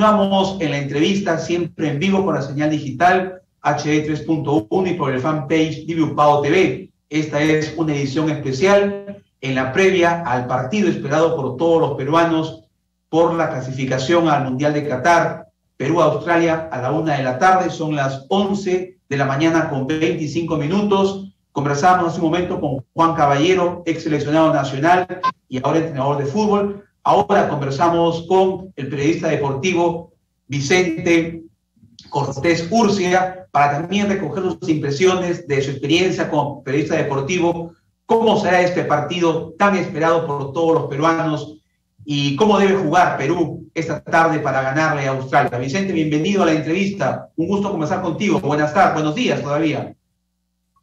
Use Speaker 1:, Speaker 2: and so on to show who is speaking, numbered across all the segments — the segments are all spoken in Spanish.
Speaker 1: Continuamos en la entrevista, siempre en vivo con la señal digital HD 3.1 y por el fanpage Pau TV. Esta es una edición especial en la previa al partido esperado por todos los peruanos por la clasificación al Mundial de Qatar, Perú-Australia a la una de la tarde, son las 11 de la mañana con 25 minutos. Conversábamos hace un momento con Juan Caballero, ex seleccionado nacional y ahora entrenador de fútbol. Ahora conversamos con el periodista deportivo Vicente Cortés Urcia para también recoger sus impresiones de su experiencia como periodista deportivo, cómo será este partido tan esperado por todos los peruanos y cómo debe jugar Perú esta tarde para ganarle a Australia. Vicente, bienvenido a la entrevista. Un gusto conversar contigo. Buenas tardes, buenos días todavía.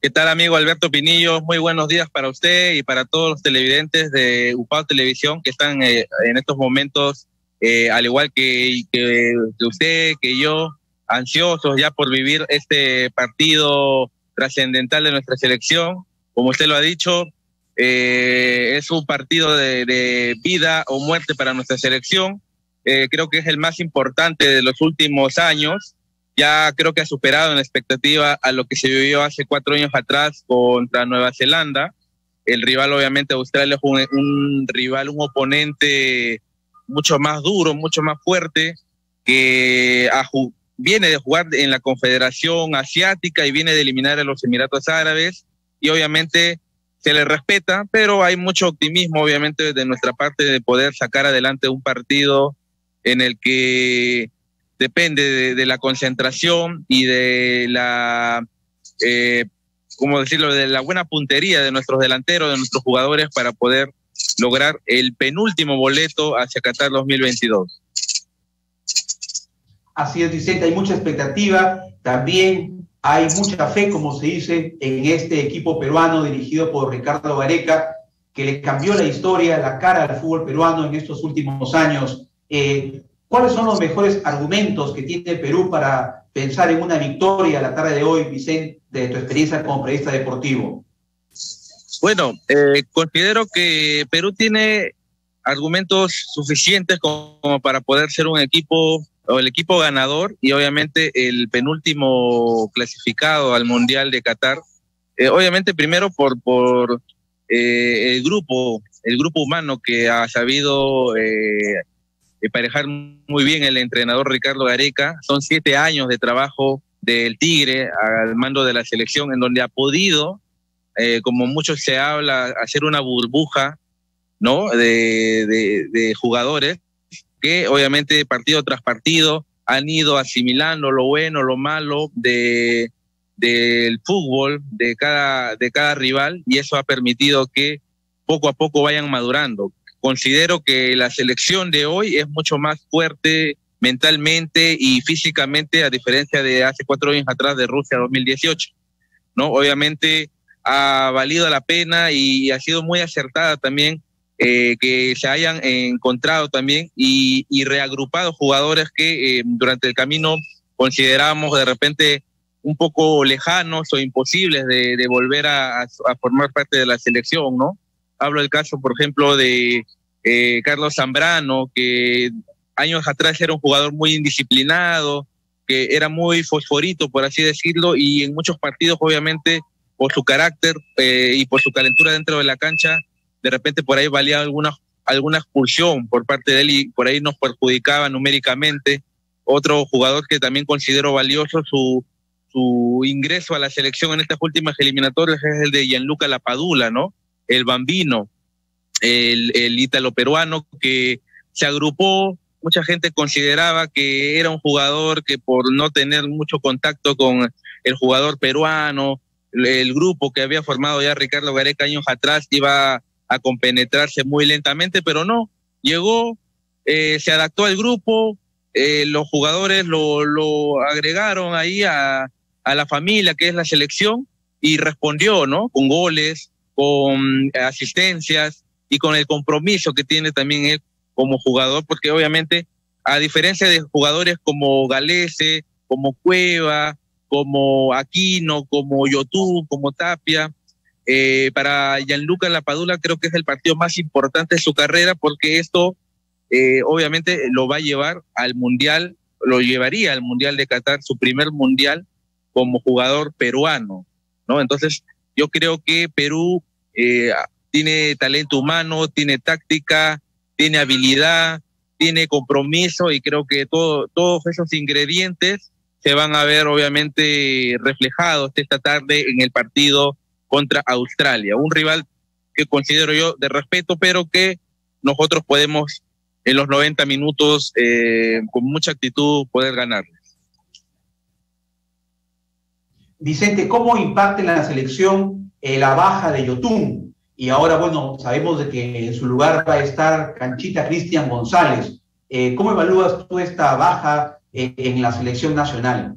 Speaker 2: ¿Qué tal, amigo Alberto Pinillo? Muy buenos días para usted y para todos los televidentes de UPAO Televisión que están eh, en estos momentos, eh, al igual que, que, usted, que yo, ansiosos ya por vivir este partido trascendental de nuestra selección. Como usted lo ha dicho, eh, es un partido de, vida o muerte para nuestra selección. creo que es el más importante de los últimos años ya creo que ha superado en expectativa a lo que se vivió hace cuatro años atrás contra Nueva Zelanda. El rival, obviamente, Australia es un, rival, un oponente mucho más duro, mucho más fuerte, que viene de jugar en la Confederación Asiática y viene de eliminar a los Emiratos Árabes. Y obviamente se le respeta, pero hay mucho optimismo, obviamente, de nuestra parte de poder sacar adelante un partido en el que depende de, la concentración y de la, eh, ¿cómo decirlo?, de la buena puntería de nuestros delanteros, de nuestros jugadores para poder lograr el penúltimo boleto hacia Qatar 2022.
Speaker 1: Así es, Vicente, hay mucha expectativa, también hay mucha fe, como se dice, en este equipo peruano dirigido por Ricardo Gareca, que le cambió la historia, la cara al fútbol peruano en estos últimos años. Eh, ¿Cuáles son los mejores argumentos que tiene Perú para pensar en una victoria la tarde de hoy, Vicente, de tu experiencia como periodista deportivo?
Speaker 2: Bueno, eh, considero que Perú tiene argumentos suficientes como, para poder ser un equipo o el equipo ganador y obviamente el penúltimo clasificado al Mundial de Qatar. Eh, obviamente primero por, eh, el grupo, el grupo humano que ha sabido emparejar muy bien el entrenador Ricardo Gareca. Son siete años de trabajo del Tigre al mando de la selección, en donde ha podido, eh, como mucho se habla, hacer una burbuja ¿no? De, de, jugadores que obviamente partido tras partido han ido asimilando lo bueno, lo malo de del fútbol de cada, de cada rival y eso ha permitido que poco a poco vayan madurando considero que la selección de hoy es mucho más fuerte mentalmente y físicamente a diferencia de hace cuatro años atrás de Rusia 2018. ¿no? Obviamente ha valido la pena y ha sido muy acertada también eh, que se hayan encontrado también y, reagrupado jugadores que eh, durante el camino consideramos de repente un poco lejanos o imposibles de, volver a, a, formar parte de la selección, ¿no? Hablo del caso, por ejemplo, de eh, Carlos Zambrano, que años atrás era un jugador muy indisciplinado, que era muy fosforito, por así decirlo, y en muchos partidos, obviamente, por su carácter eh, y por su calentura dentro de la cancha, de repente por ahí valía alguna, alguna expulsión por parte de él y por ahí nos perjudicaba numéricamente. Otro jugador que también considero valioso su, su ingreso a la selección en estas últimas eliminatorias es el de Gianluca Lapadula, ¿no? el bambino, el, el ítalo peruano que se agrupó, mucha gente consideraba que era un jugador que por no tener mucho contacto con el jugador peruano, el grupo que había formado ya Ricardo Gareca años atrás iba a compenetrarse muy lentamente, pero no, llegó, eh, se adaptó al grupo, eh, los jugadores lo, lo agregaron ahí a, a la familia que es la selección y respondió, ¿no? Con goles, con asistencias y con el compromiso que tiene también él como jugador, porque obviamente, a diferencia de jugadores como Galese, como Cueva, como Aquino, como Yotú, como Tapia, eh, para Gianluca Lapadula creo que es el partido más importante de su carrera porque esto eh, obviamente lo va a llevar al Mundial, lo llevaría al Mundial de Qatar, su primer Mundial como jugador peruano, ¿no? Entonces, yo creo que Perú eh, tiene talento humano, tiene táctica, tiene habilidad, tiene compromiso y creo que todo, todos esos ingredientes se van a ver obviamente reflejados esta tarde en el partido contra Australia, un rival que considero yo de respeto, pero que nosotros podemos en los 90 minutos eh, con mucha actitud poder ganar.
Speaker 1: Vicente, ¿cómo impacta en la selección eh, la baja de Yotun? Y ahora, bueno, sabemos de que en su lugar va a estar Canchita Cristian González. Eh, ¿Cómo evalúas tú esta baja en la selección nacional?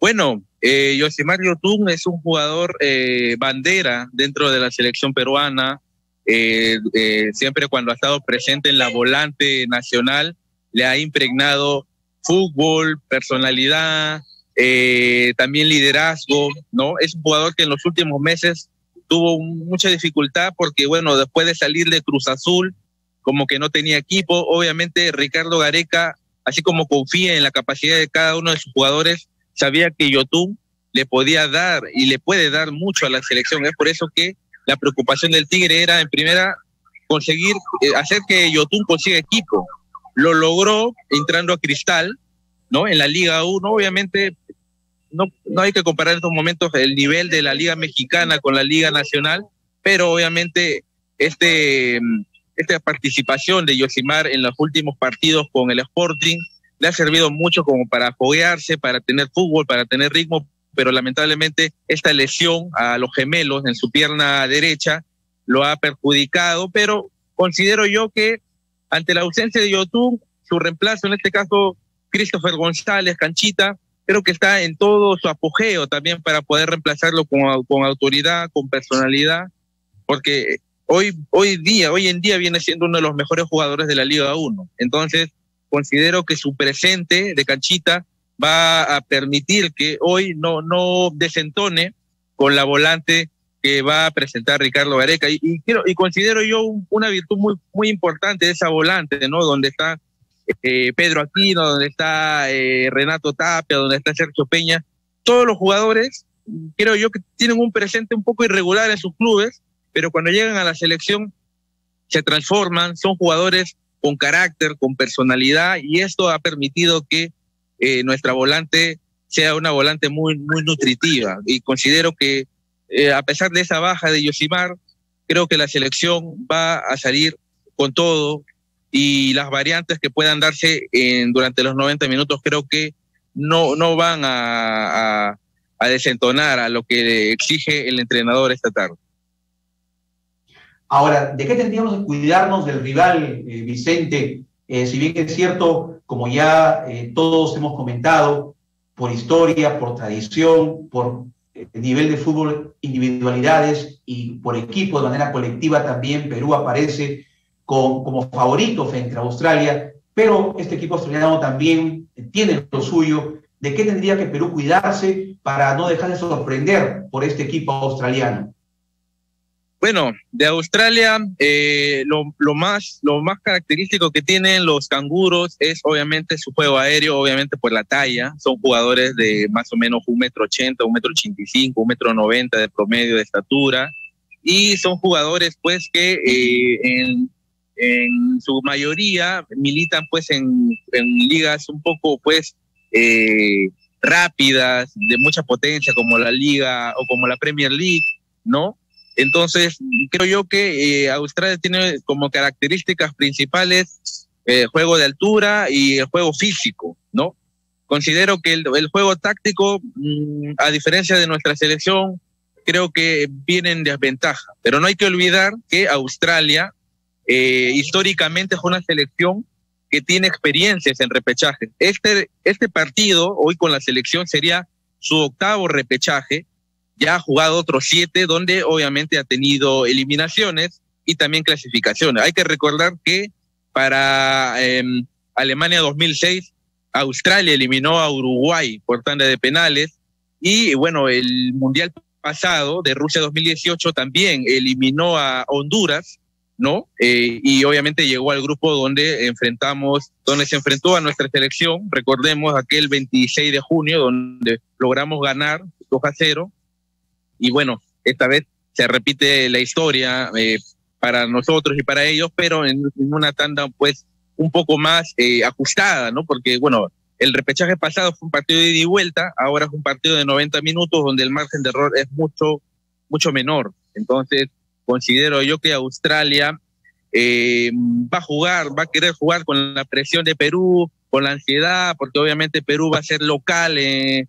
Speaker 2: Bueno, eh, Yosimar Yotun es un jugador eh, bandera dentro de la selección peruana. Eh, eh, siempre cuando ha estado presente en la volante nacional, le ha impregnado fútbol, personalidad, también liderazgo, ¿no? Es un jugador que en los últimos meses tuvo mucha dificultad porque, bueno, después de salir de Cruz Azul, como que no tenía equipo, obviamente Ricardo Gareca, así como confía en la capacidad de cada uno de sus jugadores, sabía que Yotun le podía dar y le puede dar mucho a la selección. Es por eso que la preocupación del Tigre era, en primera, conseguir eh, hacer que Yotun consiga equipo. Lo logró entrando a Cristal, ¿no? En la Liga 1, obviamente, no, no hay que comparar en estos momentos el nivel de la Liga Mexicana con la Liga Nacional, pero obviamente este, esta participación de Yosimar en los últimos partidos con el Sporting le ha servido mucho como para foguearse, para tener fútbol, para tener ritmo, pero lamentablemente esta lesión a los gemelos en su pierna derecha lo ha perjudicado, pero considero yo que ante la ausencia de Yotun, su reemplazo, en este caso Christopher González, Canchita, creo que está en todo su apogeo también para poder reemplazarlo con, con autoridad, con personalidad, porque hoy, hoy día, hoy en día viene siendo uno de los mejores jugadores de la Liga 1. Entonces, considero que su presente de canchita va a permitir que hoy no, no desentone con la volante que va a presentar Ricardo Gareca. Y, y, quiero, y considero yo una virtud muy, muy importante de esa volante, ¿no? Donde está eh, Pedro Aquino, donde está eh, Renato Tapia, donde está Sergio Peña. Todos los jugadores, creo yo que tienen un presente un poco irregular en sus clubes, pero cuando llegan a la selección se transforman, son jugadores con carácter, con personalidad, y esto ha permitido que eh, nuestra volante sea una volante muy, muy nutritiva. Y considero que a pesar de esa baja de Yosimar, creo que la selección va a salir con todo y las variantes que puedan darse en, durante los 90 minutos creo que no, no van a, a, a desentonar a lo que exige el entrenador esta tarde.
Speaker 1: Ahora, ¿de qué tendríamos que cuidarnos del rival, eh, Vicente? Eh, si bien es cierto, como ya eh, todos hemos comentado, por historia, por tradición, por eh, nivel de fútbol, individualidades y por equipo, de manera colectiva también, Perú aparece con, como favorito frente a Australia, pero este equipo australiano también tiene lo suyo. ¿De qué tendría que Perú cuidarse para no dejar de sorprender por este equipo australiano?
Speaker 2: Bueno, de Australia, eh, lo, lo, más, lo más característico que tienen los canguros es obviamente su juego aéreo, obviamente por la talla. Son jugadores de más o menos un metro ochenta, un metro ochenta y cinco, un metro noventa de promedio de estatura. Y son jugadores pues que eh, en, en, su mayoría militan pues en, en ligas un poco pues eh, rápidas, de mucha potencia como la liga o como la Premier League, ¿no? Entonces, creo yo que eh, Australia tiene como características principales el eh, juego de altura y el juego físico, ¿no? Considero que el, el juego táctico, mmm, a diferencia de nuestra selección, creo que viene en desventaja. Pero no hay que olvidar que Australia eh, históricamente es una selección que tiene experiencias en repechaje. Este, este partido, hoy con la selección, sería su octavo repechaje ya ha jugado otros siete, donde obviamente ha tenido eliminaciones y también clasificaciones. Hay que recordar que para eh, Alemania 2006, Australia eliminó a Uruguay por tanda de penales y bueno, el Mundial pasado de Rusia 2018 también eliminó a Honduras ¿no? Eh, y obviamente llegó al grupo donde enfrentamos, donde se enfrentó a nuestra selección, recordemos aquel 26 de junio, donde logramos ganar 2 a 0, y bueno, esta vez se repite la historia eh, para nosotros y para ellos, pero en, una tanda pues un poco más eh, ajustada, ¿no? Porque bueno, el repechaje pasado fue un partido de ida y vuelta, ahora es un partido de 90 minutos donde el margen de error es mucho, mucho menor. Entonces, considero yo que Australia eh, va a jugar, va a querer jugar con la presión de Perú, con la ansiedad, porque obviamente Perú va a ser local eh,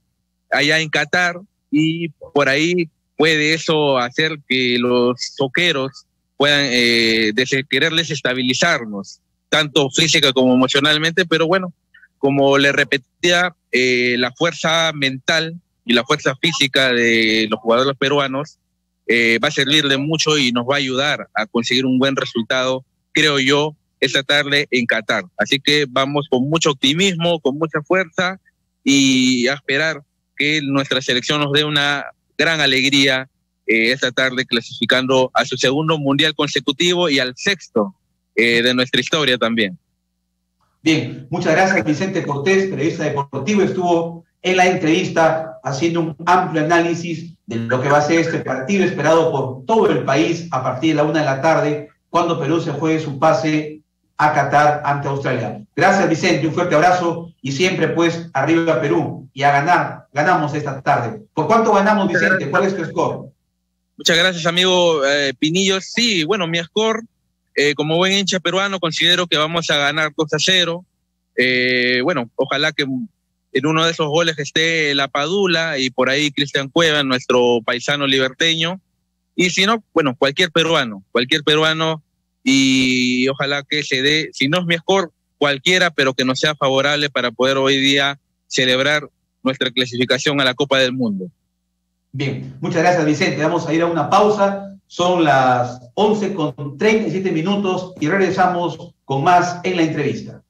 Speaker 2: allá en Qatar y por ahí puede eso hacer que los toqueros puedan eh, querer desestabilizarnos, tanto física como emocionalmente, pero bueno, como le repetía, eh, la fuerza mental y la fuerza física de los jugadores peruanos eh, va a servirle mucho y nos va a ayudar a conseguir un buen resultado, creo yo, esta tarde en Qatar. Así que vamos con mucho optimismo, con mucha fuerza y a esperar que nuestra selección nos dé una gran alegría eh, esta tarde clasificando a su segundo mundial consecutivo y al sexto de nuestra historia también.
Speaker 1: Bien, muchas gracias Vicente Cortés, periodista deportivo, estuvo en la entrevista haciendo un amplio análisis de lo que va a ser este partido esperado por todo el país a partir de la una de la tarde, cuando Perú se juegue su pase a Qatar ante Australia. Gracias Vicente, un fuerte abrazo y siempre pues arriba Perú y a ganar, ganamos esta tarde. ¿Por cuánto ganamos Vicente? ¿Cuál es tu score?
Speaker 2: Muchas gracias amigo eh, Pinillo. Sí, bueno, mi score eh, como buen hincha peruano, considero que vamos a ganar 2 a 0. Eh, bueno, ojalá que en uno de esos goles esté La Padula y por ahí Cristian Cueva, nuestro paisano liberteño. Y si no, bueno, cualquier peruano, cualquier peruano y ojalá que se dé, si no es mejor, cualquiera, pero que no sea favorable para poder hoy día celebrar nuestra clasificación a la Copa del Mundo.
Speaker 1: Bien, muchas gracias Vicente. Vamos a ir a una pausa son las 11 con 37 minutos y regresamos con más en la entrevista.